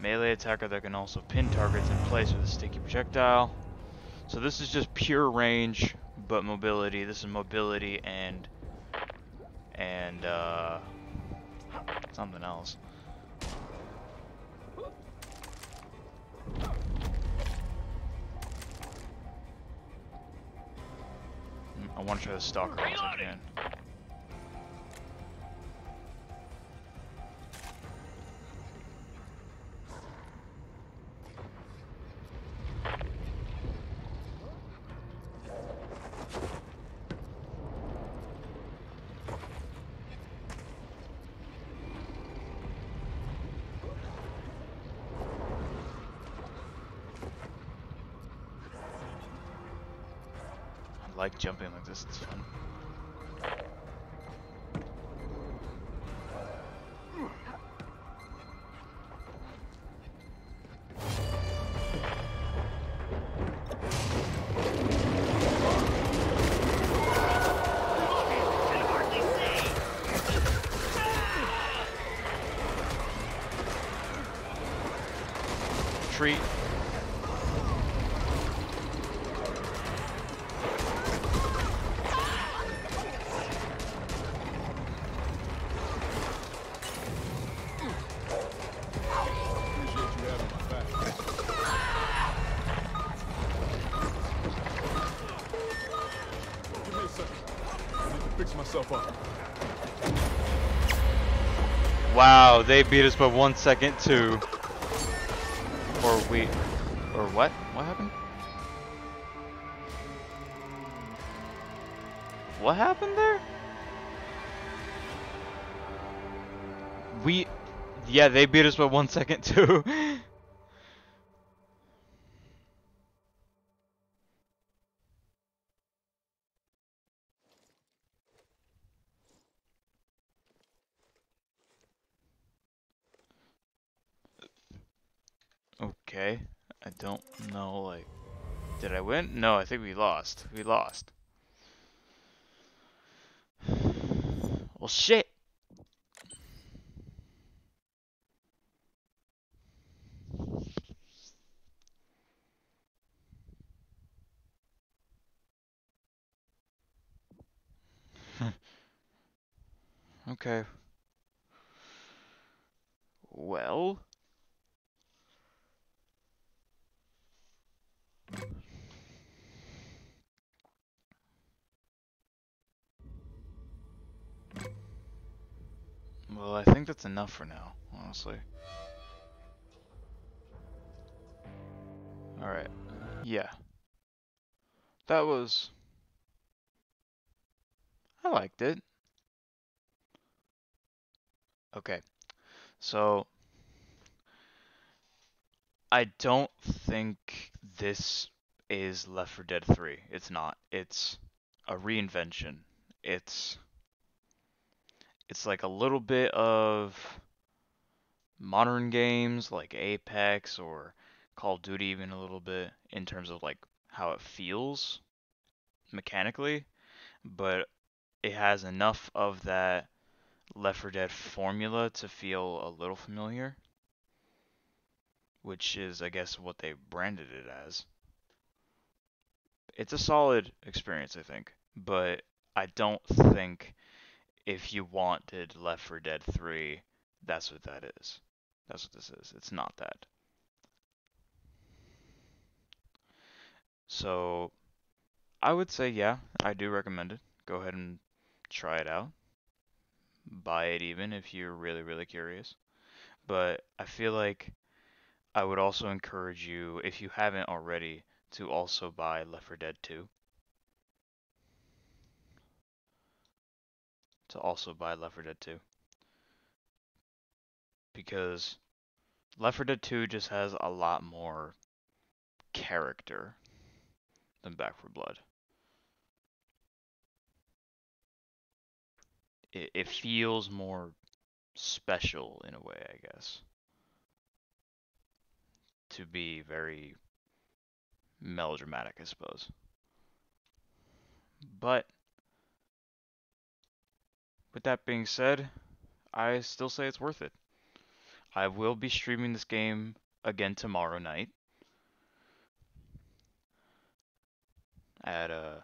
Melee attacker that can also pin targets in place with a sticky projectile. So this is just pure range, but mobility. This is mobility and and uh, something else. Mm, I want to try the stalker once again. Jumping like this. It's fun. Myself up. Wow, they beat us by one second too. Or we, or what? What happened? What happened there? We, yeah, they beat us by one second too. Okay, I don't know, like, did I win? No, I think we lost. We lost. Well, shit. okay. Well. Well, I think that's enough for now, honestly. Alright. Yeah. That was... I liked it. Okay. So... I don't think this is Left 4 Dead 3. It's not. It's a reinvention. It's it's like a little bit of modern games like Apex or Call of Duty even a little bit in terms of like how it feels mechanically, but it has enough of that Left 4 Dead formula to feel a little familiar, which is I guess what they branded it as. It's a solid experience, I think, but I don't think if you wanted Left 4 Dead 3, that's what that is. That's what this is. It's not that. So, I would say, yeah, I do recommend it. Go ahead and try it out. Buy it even if you're really, really curious. But I feel like I would also encourage you, if you haven't already, to also buy Left 4 Dead 2. To also buy Left 4 Dead 2. Because Left 4 Dead 2 just has a lot more character than Back 4 Blood. It, it feels more special in a way, I guess. To be very melodramatic, I suppose. But with that being said, I still say it's worth it. I will be streaming this game again tomorrow night at uh,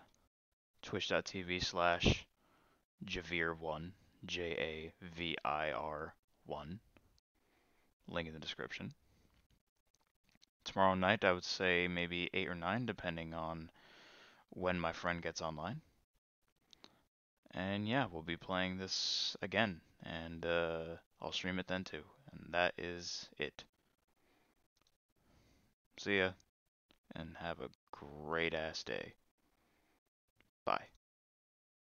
twitch.tv slash Javir1, J A V I R 1. Link in the description. Tomorrow night, I would say maybe 8 or 9, depending on when my friend gets online. And yeah, we'll be playing this again, and uh, I'll stream it then too. And that is it. See ya, and have a great ass day. Bye.